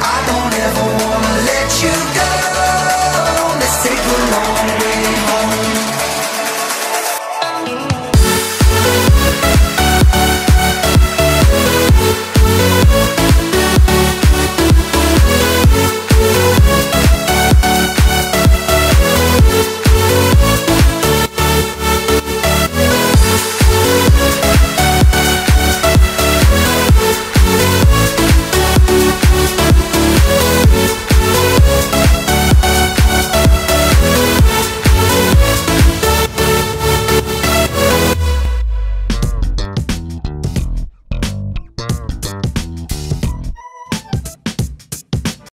I don't ever wanna let you